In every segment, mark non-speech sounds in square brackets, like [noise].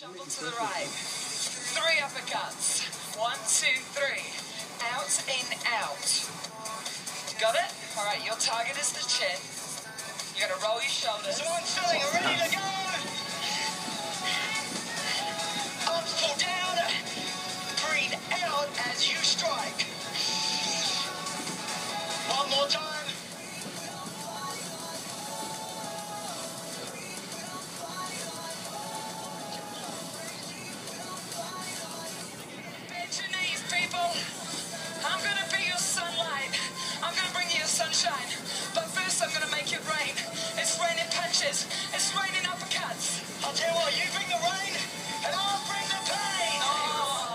Shuffle to the right. Three uppercuts. One, two, three. Out, in, out. Got it? All right, your target is the chin. You gotta roll your shoulders. One filling, ready to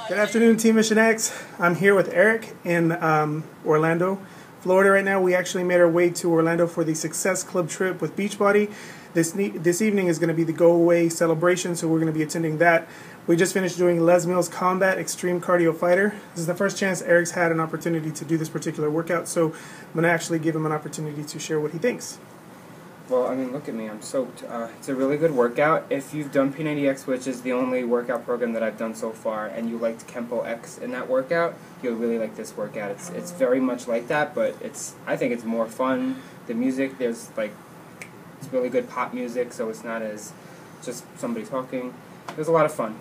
Good afternoon, Team Mission X. I'm here with Eric in um, Orlando, Florida. Right now, we actually made our way to Orlando for the Success Club trip with Beachbody. This this evening is going to be the go away celebration, so we're going to be attending that. We just finished doing Les Mills Combat Extreme Cardio Fighter. This is the first chance Eric's had an opportunity to do this particular workout, so I'm going to actually give him an opportunity to share what he thinks. Well, I mean, look at me. I'm soaked. Uh, it's a really good workout. If you've done P90X, which is the only workout program that I've done so far, and you liked Kenpo X in that workout, you'll really like this workout. It's it's very much like that, but it's I think it's more fun. The music, there's like, it's really good pop music, so it's not as just somebody talking. There's a lot of fun.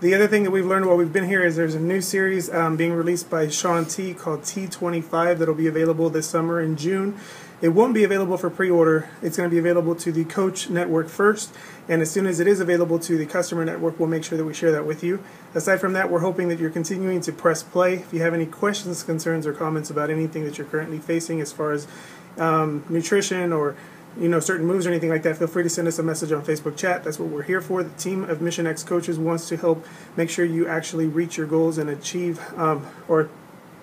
The other thing that we've learned while we've been here is there's a new series um, being released by Shaun T called T25 that'll be available this summer in June. It won't be available for pre-order. It's going to be available to the Coach Network first, and as soon as it is available to the customer network, we'll make sure that we share that with you. Aside from that, we're hoping that you're continuing to press play. If you have any questions, concerns, or comments about anything that you're currently facing as far as um, nutrition or you know certain moves or anything like that, feel free to send us a message on Facebook chat. That's what we're here for. The team of Mission X coaches wants to help make sure you actually reach your goals and achieve um, or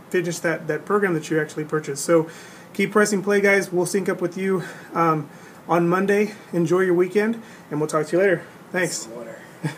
finish that that program that you actually purchased. So keep pressing play, guys. We'll sync up with you um, on Monday. Enjoy your weekend, and we'll talk to you later. Thanks. [laughs]